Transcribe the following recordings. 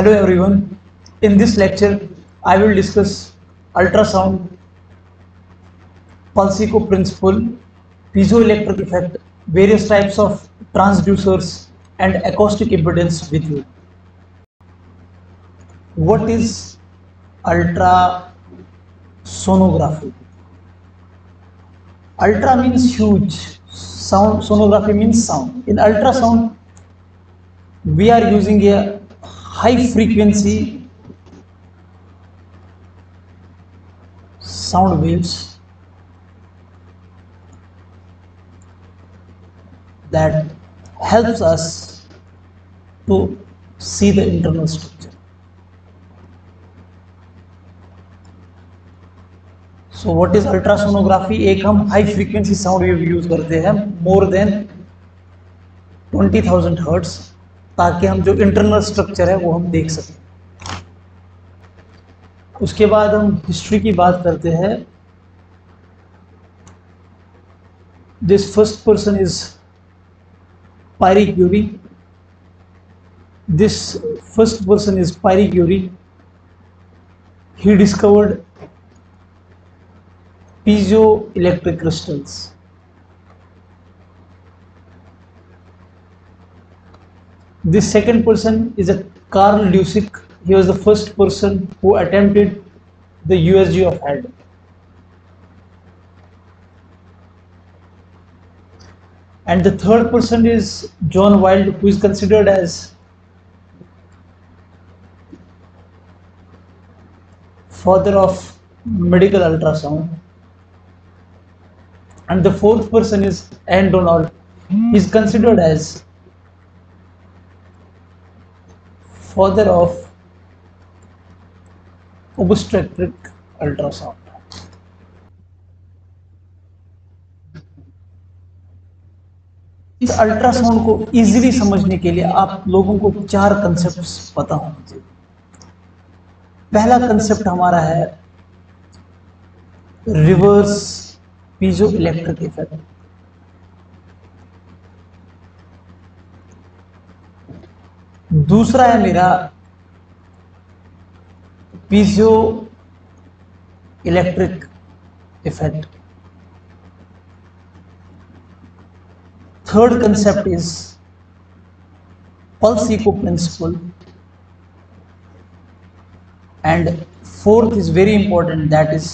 Hello everyone. In this lecture, I will discuss ultrasound, pulse echo principle, piezoelectric effect, various types of transducers and acoustic impedance with you. What is ultrasonography? Ultra means huge, sound sonography means sound. In ultrasound, we are using a high frequency sound waves that helps us to see the internal structure. So what is ultrasonography एक हम high frequency sound wave use करते हैं more then 20,000 hertz ताकि हम जो internal structure है, वो हम देख सकें। उसके बाद हम हिस्ट्री की बात करते हैं। This first person is Pierre Curie this first person is Pierre Curie he discovered piezoelectric crystals. This second person is a Carl Lusik. He was the first person who attempted the USG of Hadron. And the third person is John Wild, who is considered as father of medical ultrasound and the fourth person is Anne Donald. He is considered as father of obstetric ultrasound. इस ultrasound को easily समझने के लिए आप लोगों को चार concept पता चाहिए पहला कंसेप्ट हमारा है रिवर्स पीजो इलेक्ट्रिक इफ़ेक्ट दूसरा है अच्छा। मेरा piezo electric effect. Third concept is pulse echo principle and fourth is very important that is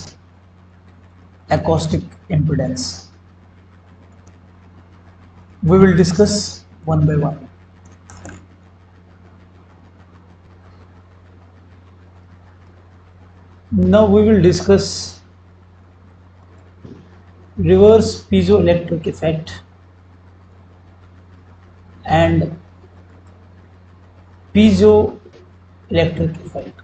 acoustic impedance we will discuss one by one Now we will discuss reverse piezoelectric effect and piezoelectric effect.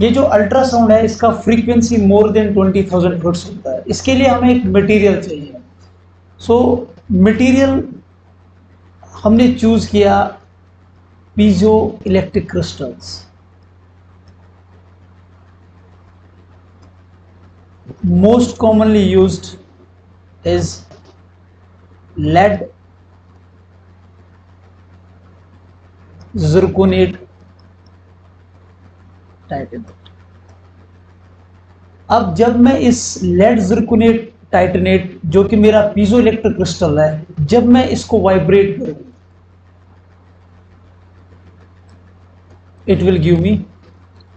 ये जो ultrasound है इसका frequency more than twenty thousand hertz होता है इसके लिए हमें एक मटेरियल चाहिए सो so, मटेरियल हमने चूज़ किया electric crystals. Most commonly used is lead zirconate titanate अब जब मैं इस लेड जिरकुनेट टाइटेनेट जो कि मेरा पीजो इलेक्ट्रिक क्रिस्टल है, जब मैं इसको वाइब्रेट करूँ it will give me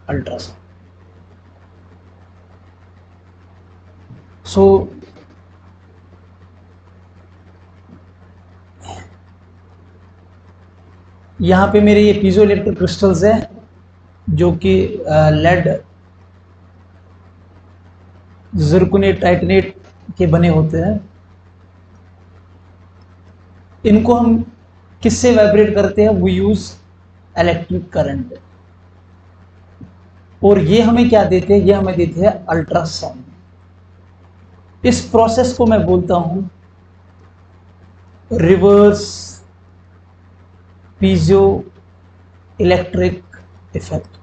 ultrasound so यहाँ पे मेरे ये पीजो इलेक्ट्रिक क्रिस्टल्स है, जो कि लेड जरकुनेट टाइटनेट के बने होते हैं। इनको हम किससे वाइब्रेट करते हैं? वी यूज़ इलेक्ट्रिक करंट और ये हमें क्या देते हैं? ये हमें देते हैं अल्ट्रासाउंड इस प्रोसेस को मैं बोलता हूँ reverse piezo electric effect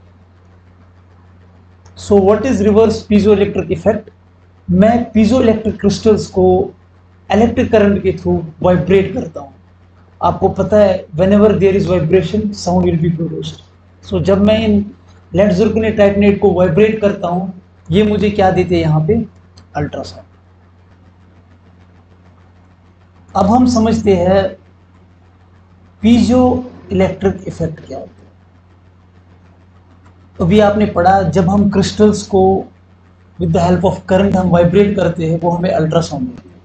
so what is reverse piezo electric effect मैं पीजो इलेक्ट्रिक क्रिस्टल्स को इलेक्ट्रिक करंट के थ्रू वाइब्रेट करता हूँ। आपको पता है whenever there is vibration sound will be produced so जब मैं इन लेड जुर्कने टाइटनेट को वाइब्रेट करता हूँ, ये मुझे क्या देते हैं यहाँ पे? अल्ट्रासाउंड अब हम समझते हैं पीजो इलेक्ट्रिक इफ़ेक्ट क्या होता है। अभी आपने पढ़ा, जब हम क्रिस्टल्स को with the help of current हम वाइब्रेट करते हैं, वो हमें अल्ट्रासाउंड देते हैं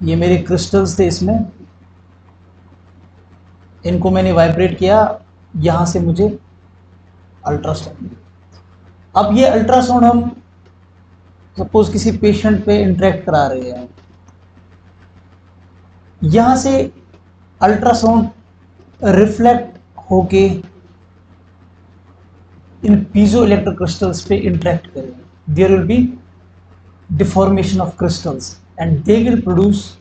ये मेरे क्रिस्टल्स थे इसमें। इनको मैंने वाइब्रेट किया, यहाँ से मुझे अल्ट्रासाउंड अब ये अल्ट्रासाउंड हम सपोज़ किसी पेशेंट पे इंटरेक्ट करा रहे हैं। यहाँ से अल्ट्रासाउंड रिफ्लेक्ट होके इन पीजो इलेक्ट्रिक क्रिस्टल्स पे इंटरेक्ट करेंगे there will be deformation of crystals and they will produce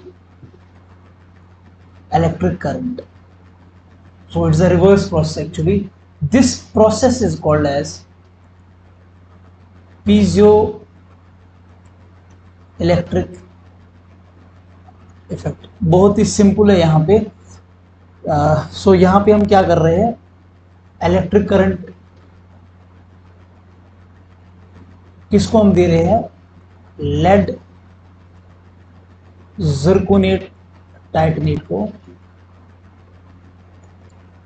electric current. So it's a reverse process actually. This process is called as piezo effect बहुत ही simple है यहाँ पे सो so यहाँ पे हम क्या कर रहे हैं इलेक्ट्रिक करंट किसको हम दे रहे हैं लेड जर्कोनेट टाइटनेट को।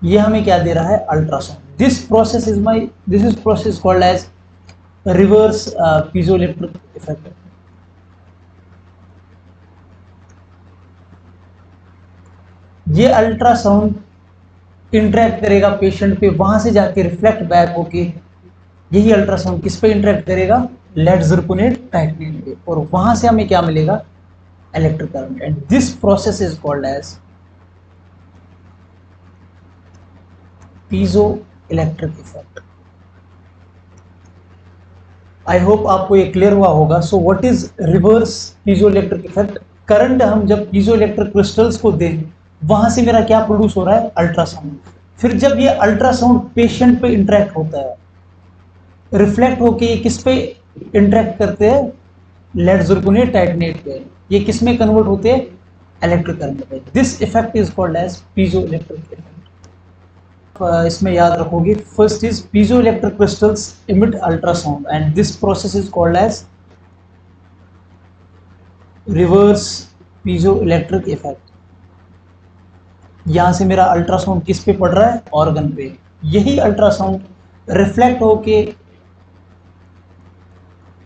ये हमें क्या दे रहा है? Ultrasound this process is my this is process called as reverse piezoelectric effect ये अल्ट्रासाउंड इंटरेक्ट करेगा पेशेंट पे, वहाँ से जाके रिफ्लेक्ट बैक होके, यही अल्ट्रासाउंड किस पे इंटरेक्ट करेगा? लेड जर्कोनेट टाइटनेट पे। और वहाँ से हमें क्या मिलेगा? Electric current and this process is called as piezoelectric effect. I hope आपको ये क्लियर हुआ होगा. So what is reverse piezo effect current हम जब पीजो क्रिस्टल्स को दें वहाँ से मेरा क्या प्रोड्यूस हो रहा है? अल्ट्रासाउंड फिर जब ये अल्ट्रासाउंड पेशेंट पे इंटरेक्ट होता है रिफ्लेक्ट होके ये किस पे इंटरेक्ट करते हैं? लेड जुर्कुनेट टाइटनेट पे. ये किसमें कन्वर्ट होते हैं? इलेक्ट्रिक करंट में। This effect is called as piezo electric effect इसमें याद रखोगे first is piezo electric crystals emit ultrasound and this process is called as reverse piezo electric effect यहाँ से मेरा अल्ट्रासाउंड किस पे पड़ रहा है? ऑर्गन पे। यही अल्ट्रासाउंड रिफ्लेक्ट होके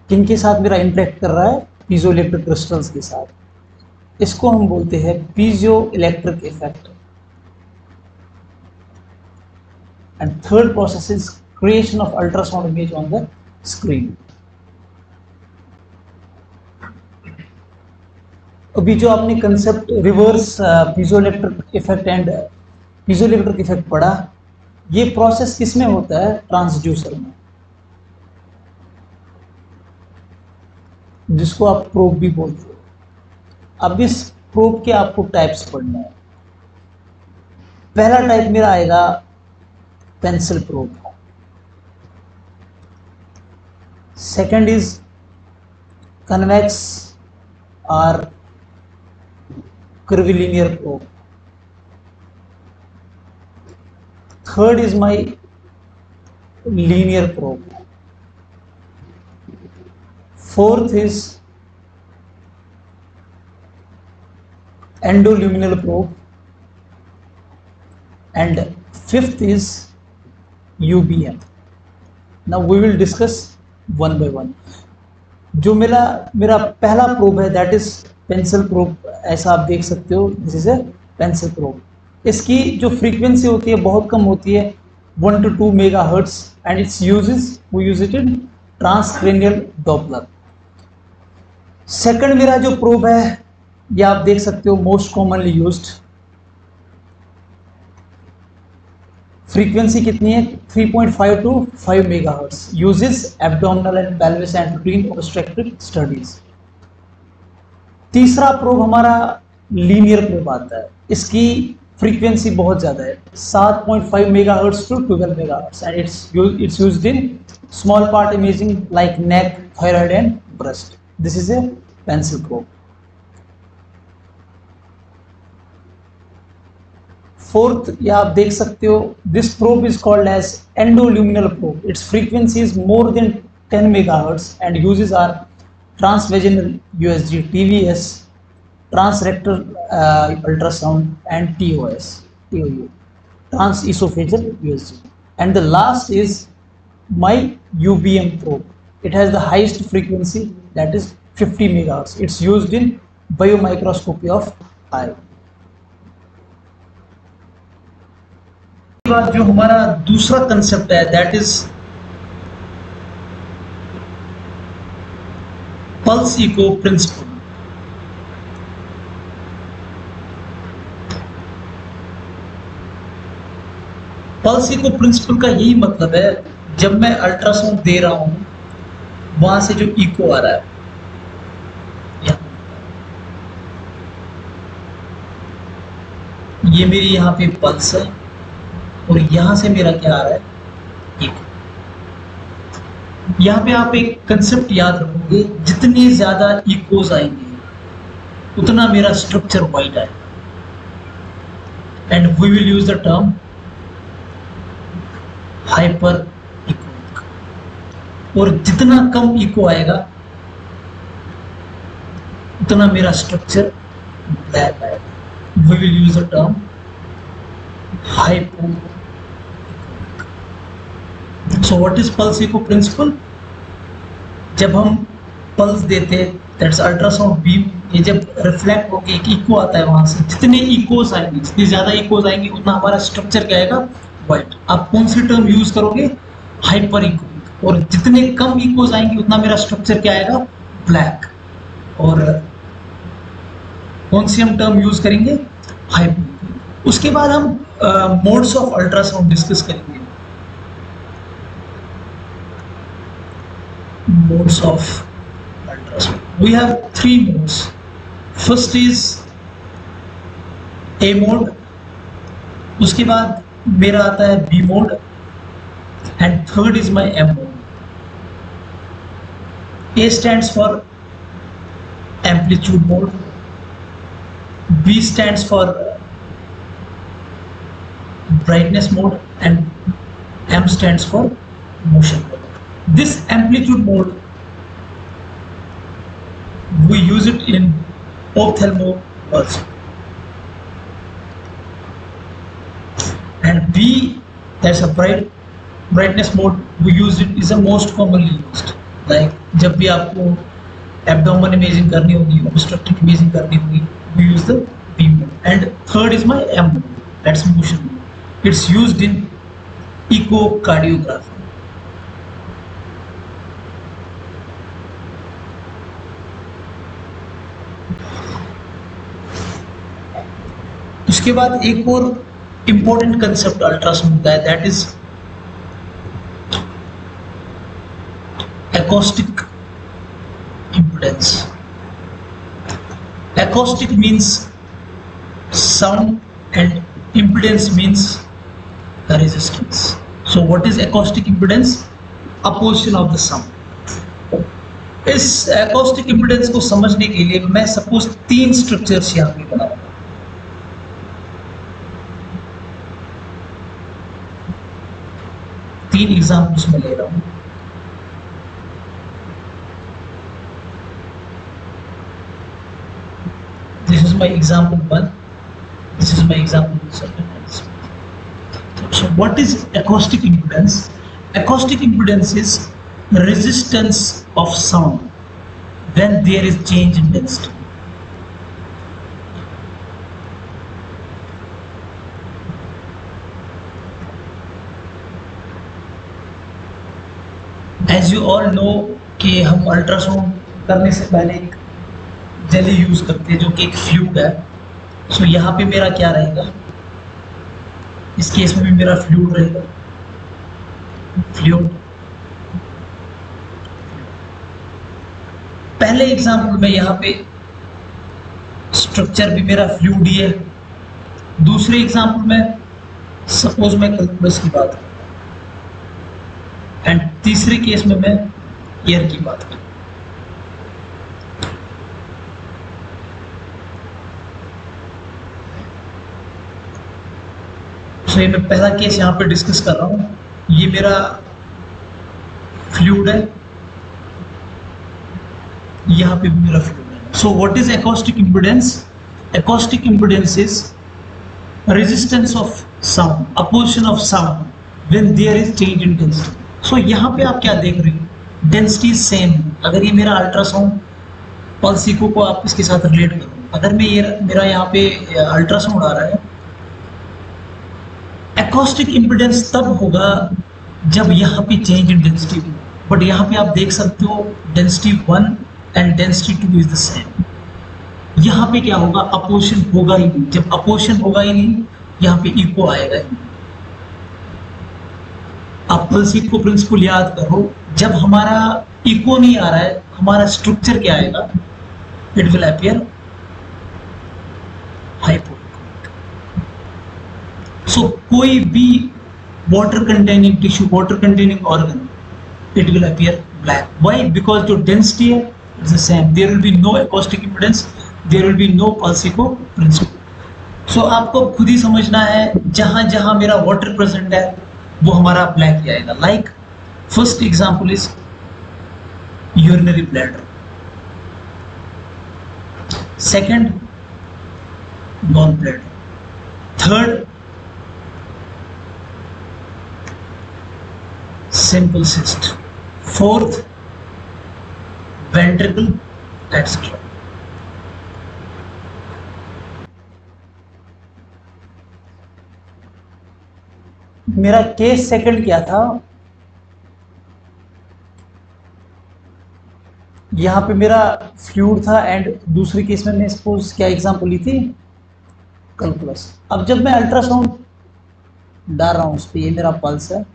किनके साथ मेरा इंटरेक्ट कर रहा है? पीजो इलेक्ट्रिक क्रिस्टल्स के साथ। इसको हम बोलते हैं piezo electric effect and third process is creation of ultrasound image on the screen अभी जो आपने concept reverse piezo electric effect and piezo electric effect पढ़ा, ये प्रोसेस किसमें होता है? ट्रांसड्यूसर में। जिसको आप प्रोब भी बोलते हो। अब इस प्रोप के आपको टाइप्स पढ़ना है। पहला टाइप मेरा आएगा pencil probe second is convex और curvilinear probe third is my linear probe Fourth is endoluminal probe and fifth is UBM. Now we will discuss one by one. जो मेरा मेरा पहला प्रोब है दैट इज़ पेंसिल प्रोब ऐसा आप देख सकते हो this is a pencil probe इसकी जो फ्रीक्वेंसी होती है, बहुत कम होती है one two two mega hertz and its uses we use it in transcranial Doppler second मेरा जो प्रूफ है, ये आप देख सकते हो मोस्ट कॉमनली यूज्ड फ्रीक्वेंसी कितनी है? 3.5 to 5 megahertz uses abdominal and pelvis and routine obstructive studies तीसरा प्रूफ हमारा लीनियर प्रूफ आता है. इसकी फ्रीक्वेंसी बहुत ज़्यादा है. 7.5 megahertz to 12 megahertz and it's it's used in small part imaging like neck thyroid and breast this is a pencil probe fourth या आप देख सकते हो this probe is called as endoluminal probe it's frequency is more than 10 megahertz and uses are transvaginal USG TVS, transrectal uh, ultrasound and TOS, TOU, transesophageal USG. And the last is my UBM probe. It has the highest frequency that is 50 megahertz. It's used in biomicroscopy of eye. बाद जो हमारा दूसरा concept है that is pulse echo principle pulse echo principle का यही मतलब है, जब मैं अल्ट्रासाउंड दे रहा हूँ वहाँ से जो इको आ रहा है। ये मेरी यहाँ पे पल्स है और यहाँ से मेरा क्या आ रहा है? इको यहाँ पे आप एक कंसेप्ट याद रखोगे, जितने ज़्यादा इकोज आएँगे, उतना मेरा स्ट्रक्चर वाइड आएगा। And we will use the term hyper और जितना कम इको आएगा, उतना मेरा स्ट्रक्चर ब्लैक आएगा। We will use the term hypo so what is pulse echo principle जब हम पल्स देते दैट्स अल्ट्रासाउंड बीम ये जब रिफ्लेक्ट होकर एक इको आता है वहाँ से, जितने इकोस आएँगे, जितनी ज़्यादा इकोस आएँगे, उतना हमारा स्ट्रक्चर क्या आएगा? व्हाइट आप कौन सी टर्म यूज़ करोगे? हाइपर इको और जितने कम इकोस आएँगे उतना मेरा स्ट्रक्चर क्या आएगा? ब्लैक और कौन सी हम टर्म यूज़ करेंगे? हाइपर उसके बाद हम मोड्स ऑफ़ अल्ट्रासाउंड डिस्कस करेंगे। Modes of ultrasound. We have three modes. First is A mode, उसके बाद मेरा आता है B mode. And third is my M mode. A stands for amplitude mode, B stands for brightness mode and M stands for motion mode. This amplitude mode, we use it in ophthalmo also. And B, that's a bright brightness mode, we use it is the most commonly used. Like जब भी आपको abdomen imaging करनी होगी obstructive imaging करनी होगी we use the B and third is my M that's motion it's used in echocardiography उसके बाद एक और इंपॉर्टेंट कंसेप्ट अल्ट्रासाउंड का है that is acoustic impedance acoustic means sound and impedance means resistance so what is acoustic impedance a portion of the sound इस acoustic impedance को समझने के लिए मैं सपोज़ तीन स्ट्रक्चर्स यहाँ पे बनाऊँगा तीन एग्जाम्पल्स में ले रहा हूँ this is my example one this is my example second so what is acoustic impedance acoustic impedance is resistance of sound when there is change in density as you all know कि हम ultrasound करने से पहले एक jelly use करते हैं जो कि एक फ्लूड है। सो so, यहाँ पे मेरा क्या रहेगा? इस केस में भी मेरा फ्लूड रहेगा। फ्लूड पहले एग्ज़ाम्पल में यहाँ पे स्ट्रक्चर भी मेरा फ्लूड ही है। दूसरे एग्ज़ाम्पल में सपोज़ मैं कैलकुलस की बात एंड तीसरे केस में मैं ईयर की बात करूँ। ये मैं पहला केस यहाँ पे डिस्कस कर रहा हूँ। ये मेरा फ्लूड है। यहाँ पे भी मेरा फ्लूड है। So what is acoustic impedance acoustic impedance is resistance of sound opposition of sound when there is change in density so यहाँ पे आप क्या देख रहे हो? डेंसिटी सेम अगर ये मेरा अल्ट्रासाउंड पल्सिको को आप इसके साथ रिलेट करो। अगर मैं ये, मेरा यहाँ पे अल्ट्रासाउंड आ रहा है एकॉस्टिक इम्पिडेंस तब होगा जब यहाँ पे चेंज इन डेंसिटी हो। बट यहाँ पे आप देख सकते हो density one and density two is the same यहाँ पे क्या होगा? अपोजिशन होगा ही नहीं। जब अपोजिशन होगा ही नहीं, यहाँ पे इको आएगा ही आप पल्स इको प्रिंसिपल याद करो। जब हमारा इको नहीं आ रहा है, हमारा स्ट्रक्चर क्या आएगा? It will appear hypo so कोई भी water containing tissue water containing organ it will appear black why because जो डेंसिटी है it's the same there will be no acoustic importance there will be no pulse echo principle so आपको खुद ही समझना है, जहाँ जहाँ मेरा वाटर प्रेजेंट है, वो हमारा ब्लैक ही आएगा. Like first example is urinary bladder second non bladder third simple cyst. Fourth, ventricle, etc. मेरा केस सेकंड क्या था यहाँ पे मेरा फ्लूड था एंड दूसरे केस में मैं सपोज़ क्या एग्जांपल ली थी कैलकुलस अब जब मैं अल्ट्रासाउंड डाल रहा हूँ उस पर ये मेरा पल्स है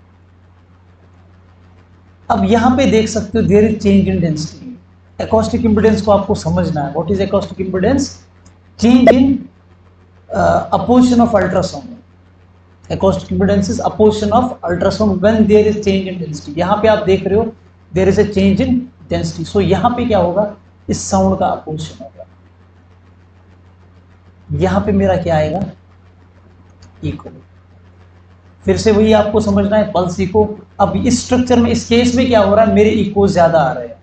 अब यहाँ पे देख सकते हो there is change in density acoustic impedance को आपको समझना है। What is acoustic impedance change in opposition of ultrasound acoustic impedance is opposition of ultrasound when there is change in density यहाँ पे आप देख रहे हो there is a change in density so यहाँ पे क्या होगा? इस साउंड का अपोजिशन होगा। यहाँ पे मेरा क्या आएगा? इको फिर से वही आपको समझना है पल्स इको अब इस स्ट्रक्चर में इस केस में क्या हो रहा है? मेरे इको ज़्यादा आ रहे हैं।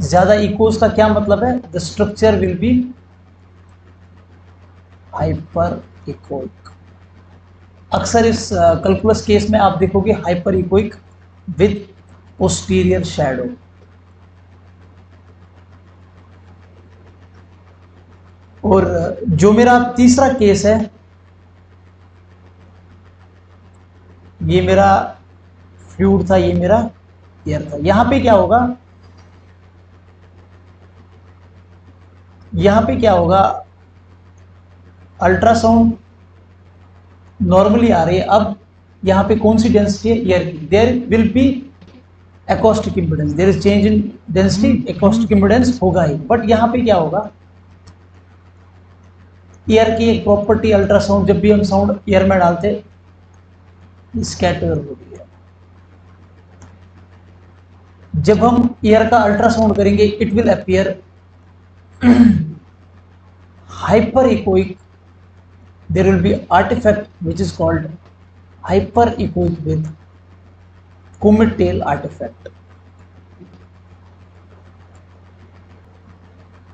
ज़्यादा इकोस का क्या मतलब है? The structure will be hyper echoic अक्सर इस कैलकुलस uh, केस में आप देखोगे hyper echoic with posterior shadow और जो मेरा तीसरा केस है ये मेरा फ्लूड था, ये मेरा एयर था। यहाँ पे क्या होगा? यहाँ पे क्या होगा? अल्ट्रासाउंड नॉर्मली आ रही है। अब यहाँ पे कौन सी डेंसिटी है? एयर की। There will be acoustic impedance there is change in density acoustic impedance होगा ही। बट यहाँ पे क्या होगा? एयर की एक प्रॉपर्टी अल्ट्रासाउंड, जब भी हम साउंड एयर में डालते स्कैटर हो गया। जब हम एयर का अल्ट्रासाउंड करेंगे it will appear hyper echoic there will be artifact which is called hyper echoic with comet tail artifact.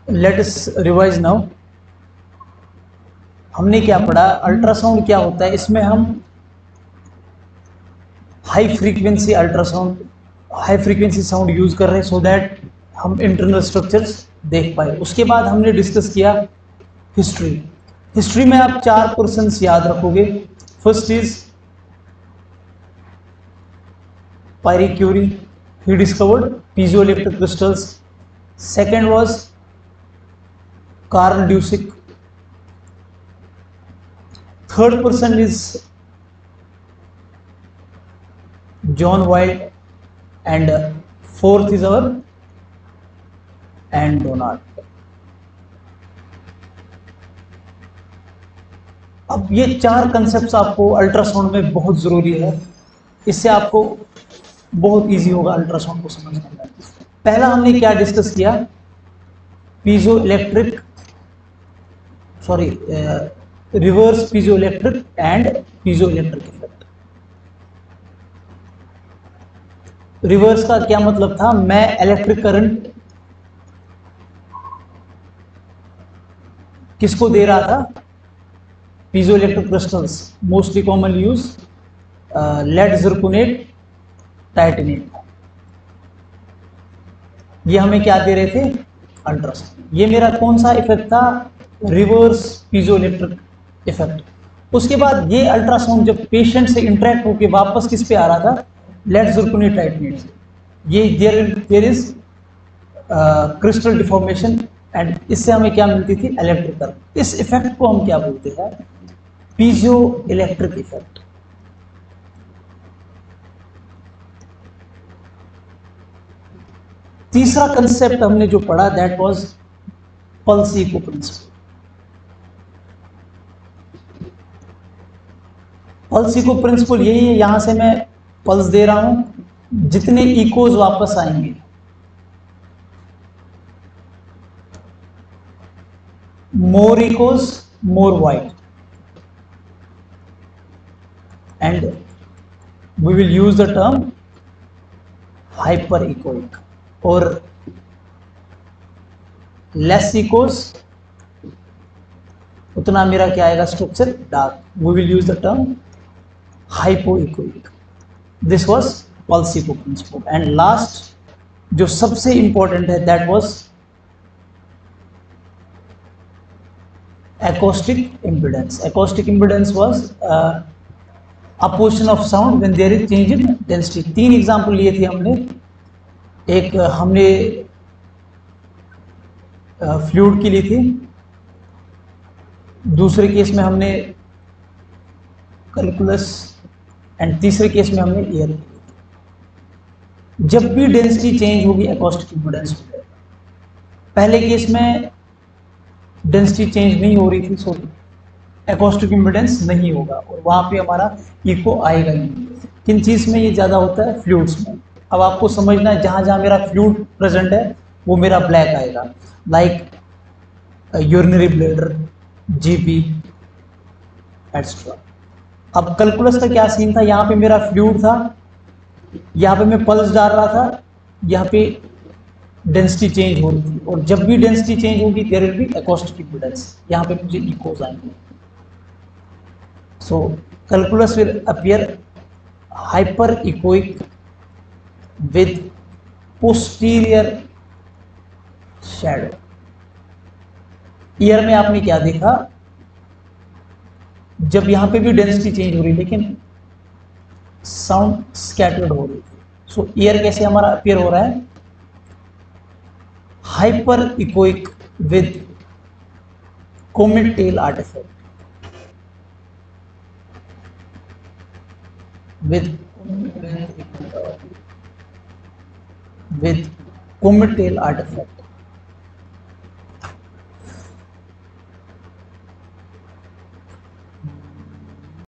Let us revise now. हमने क्या पढ़ा? अल्ट्रासाउंड क्या होता है? इसमें हम high frequency ultrasound high frequency sound use कर रहे हैं सो दैट हम इंटरनल स्ट्रक्चर्स देख पाए। उसके बाद हमने डिस्कस किया हिस्ट्री हिस्ट्री में आप चार पर्सन याद रखोगे। First is Pierre Curie he discovered piezoelectric crystals second was Karl Dussik third person is John Wild, and uh, fourth is our and Donald. अब ये चार कंसेप्ट आपको अल्ट्रासाउंड में बहुत ज़रूरी है। इससे आपको बहुत इजी होगा अल्ट्रासाउंड को समझना। पहला हमने क्या डिस्कस किया? Piezo electric sorry reverse piezoelectric and piezoelectric. effect reverse का क्या मतलब था? मैं इलेक्ट्रिक करंट किसको दे रहा था? Piezo electric crystals, mostly common use lead zirconate titanate ये हमें क्या दे रहे थे? अल्ट्रासाउंड। ये मेरा कौन सा इफ़ेक्ट था? रिवर्स पीजो इलेक्ट्रिक इफ़ेक्ट उसके बाद ये अल्ट्रासाउंड जब पेशेंट से इंटरेक्ट होकर वापस किस पे आ रहा था? लेट से ये there there is crystal deformation and इससे हमें क्या मिलती थी? इलेक्ट्रिकल इस इफ़ेक्ट को हम क्या बोलते हैं? पीजो इलेक्ट्रिक इफ़ेक्ट तीसरा कंसेप्ट हमने जो पढ़ा that was pulse echo principle pulse echo principle यही है, यहाँ से मैं पल्स दे रहा हूँ, जितने इकोज वापस आएँगे। More echoes more white and we will use the term hyper echoic और लेस इकोज उतना मेरा क्या आएगा structure dark we will use the term hypo hypoechoic this was pulse echo principle and last जो सबसे important है that was acoustic impedance acoustic impedance was uh, a portion of sound when there is change in density तीन example लिए थे हमने एक हमने fluid की ली थी दूसरे केस में हमने कैलकुलस एंड तीसरे केस में हमने एयर जब भी डेंसिटी चेंज होगी एकॉस्टिक इम्पोडेंस पहले केस में डेंसिटी चेंज नहीं हो रही थी सॉरी एकॉस्टिक इम्पोडेंस नहीं होगा। और वहाँ पे हमारा इको आएगा ही किन चीज़ में ये ज़्यादा होता है? फ्लूड्स में। अब आपको समझना है, जहाँ जहाँ मेरा फ्लूड प्रेजेंट है, वो मेरा ब्लैक आएगा। Like urinary bladder GB etcetera अब कैलकुलस का क्या सीन था? यहाँ पे मेरा फ्लूड था, यहाँ पे मैं पल्स डाल रहा था, यहाँ पे डेंसिटी चेंज हो रही थी। और जब भी डेंसिटी चेंज होगी देर विल बी इम्पिडेंस यहाँ पे मुझे इकोज आएँगे सो calculus will appear hyper echoic with posterior shadow air में आपने क्या देखा? जब यहाँ पे भी डेंसिटी चेंज हो रही लेकिन साउंड स्कैटर्ड हो रही सो ईयर कैसे हमारा अपियर हो रहा है? Hyper echoic with comet tail artifact with with comet tail artifact.